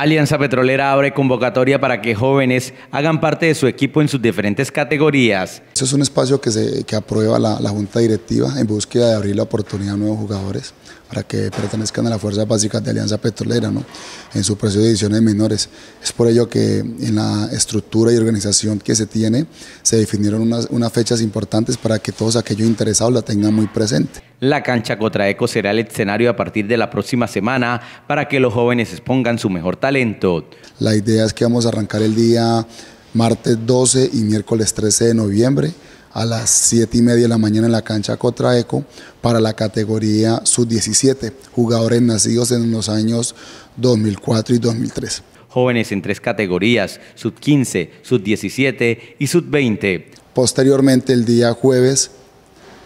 Alianza Petrolera abre convocatoria para que jóvenes hagan parte de su equipo en sus diferentes categorías. Eso es un espacio que, se, que aprueba la, la, Junta Directiva en búsqueda de abrir la oportunidad a nuevos jugadores para que pertenezcan a las fuerzas básicas de Alianza Petrolera ¿no? en su proceso de ediciones menores. Es por ello que en la estructura y organización que se tiene se definieron unas, unas fechas importantes para que todos aquellos interesados la tengan muy presente. La cancha Cotraeco será el escenario a partir de la próxima semana para que los jóvenes expongan su mejor talento. La idea es que vamos a arrancar el día martes 12 y miércoles 13 de noviembre a las 7 y media de la mañana en la cancha Cotraeco para la categoría sub-17, jugadores nacidos en los años 2004 y 2003. Jóvenes en tres categorías, sub-15, sub-17 y sub-20. Posteriormente, el día jueves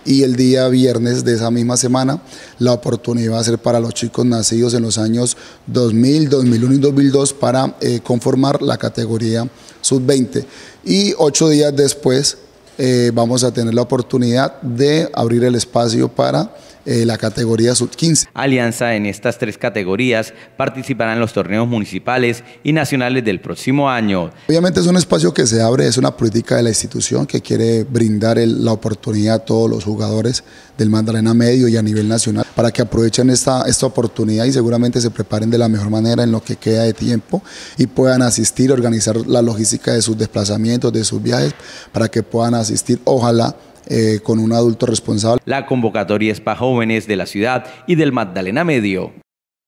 y el día viernes de esa misma semana la oportunidad va a ser para los chicos nacidos en los años 2000, 2001 y 2002 para eh, conformar la categoría sub-20 y ocho días después eh, vamos a tener la oportunidad de abrir el espacio para eh, la categoría sub-15. Alianza en estas tres categorías participará en los torneos municipales y nacionales del próximo año. Obviamente es un espacio que se abre, es una política de la institución que quiere brindar la oportunidad a todos los jugadores del Magdalena Medio y a nivel nacional para que aprovechen esta, esta oportunidad y seguramente se preparen de la mejor manera en lo que queda de tiempo y puedan asistir, organizar la logística de sus desplazamientos, de sus viajes, para que puedan asistir, ojalá eh, con un adulto responsable. La convocatoria es para jóvenes de la ciudad y del Magdalena Medio.